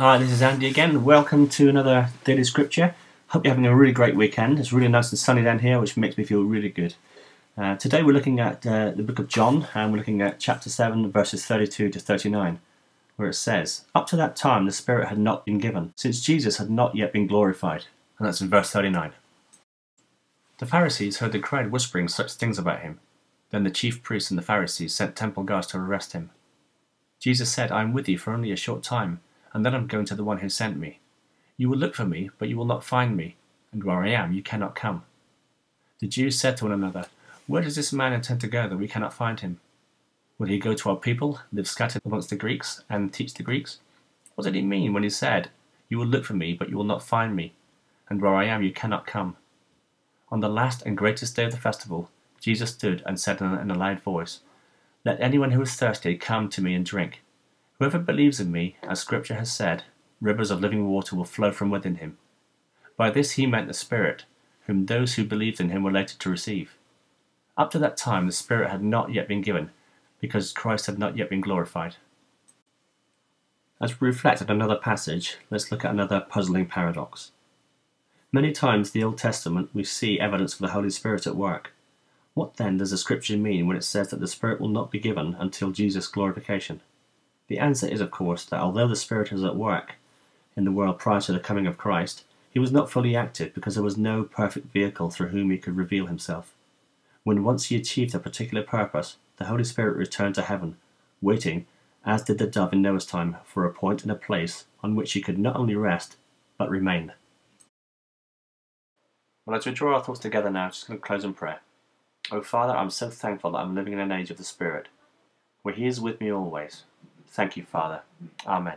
Hi, this is Andy again. Welcome to another daily scripture. Hope you're having a really great weekend. It's really nice and sunny down here, which makes me feel really good. Uh, today we're looking at uh, the book of John, and we're looking at chapter 7, verses 32 to 39, where it says, Up to that time the Spirit had not been given, since Jesus had not yet been glorified. And that's in verse 39. The Pharisees heard the crowd whispering such things about him. Then the chief priests and the Pharisees sent temple guards to arrest him. Jesus said, I am with you for only a short time and then I'm going to the one who sent me. You will look for me, but you will not find me, and where I am you cannot come. The Jews said to one another, Where does this man intend to go that we cannot find him? Will he go to our people, live scattered amongst the Greeks, and teach the Greeks? What did he mean when he said, You will look for me, but you will not find me, and where I am you cannot come? On the last and greatest day of the festival, Jesus stood and said in a loud voice, Let anyone who is thirsty come to me and drink. Whoever believes in me, as Scripture has said, rivers of living water will flow from within him. By this he meant the Spirit, whom those who believed in him were later to receive. Up to that time the Spirit had not yet been given, because Christ had not yet been glorified. As we reflect on another passage, let's look at another puzzling paradox. Many times in the Old Testament we see evidence of the Holy Spirit at work. What then does the Scripture mean when it says that the Spirit will not be given until Jesus' glorification? The answer is, of course, that although the Spirit was at work in the world prior to the coming of Christ, he was not fully active because there was no perfect vehicle through whom he could reveal himself. When once he achieved a particular purpose, the Holy Spirit returned to heaven, waiting, as did the dove in Noah's time, for a point and a place on which he could not only rest, but remain. Well, as we draw our thoughts together now, just going to close in prayer. Oh, Father, I'm so thankful that I'm living in an age of the Spirit, where He is with me always, Thank you, Father. Amen.